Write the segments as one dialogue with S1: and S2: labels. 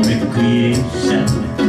S1: River creation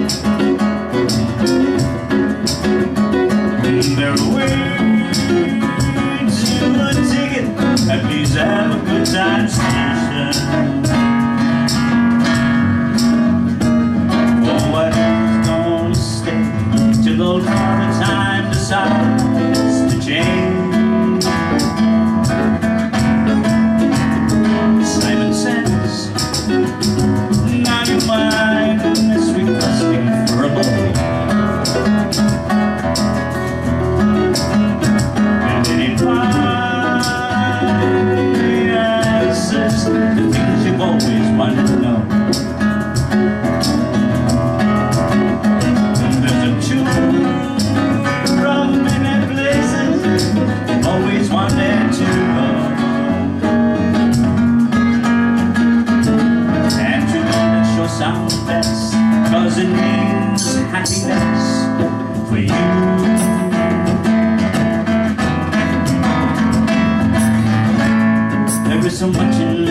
S1: so much in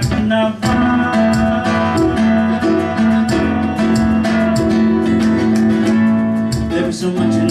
S1: carnaval. There was so much.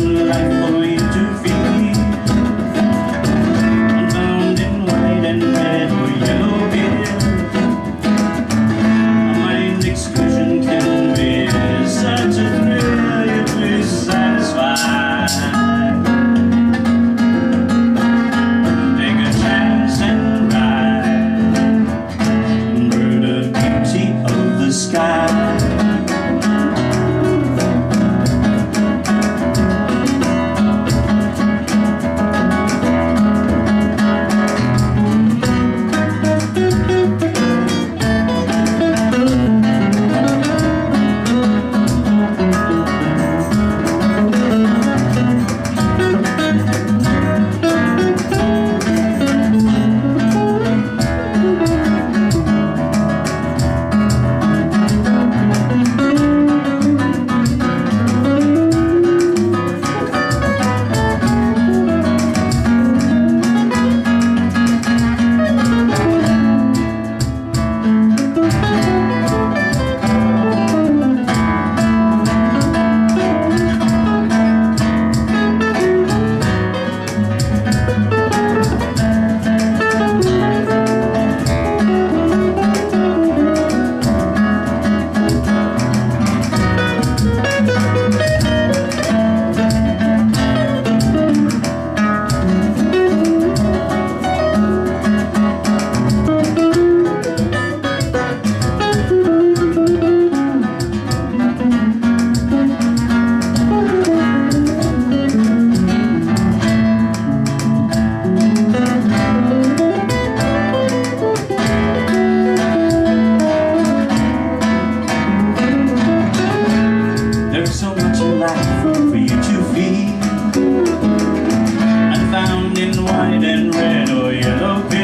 S1: in white and red or yellow.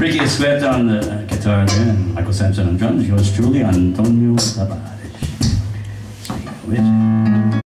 S1: Ricky Sweat on the guitar there, and Michael Sampson on drums. Yours truly, Antonio Tavares.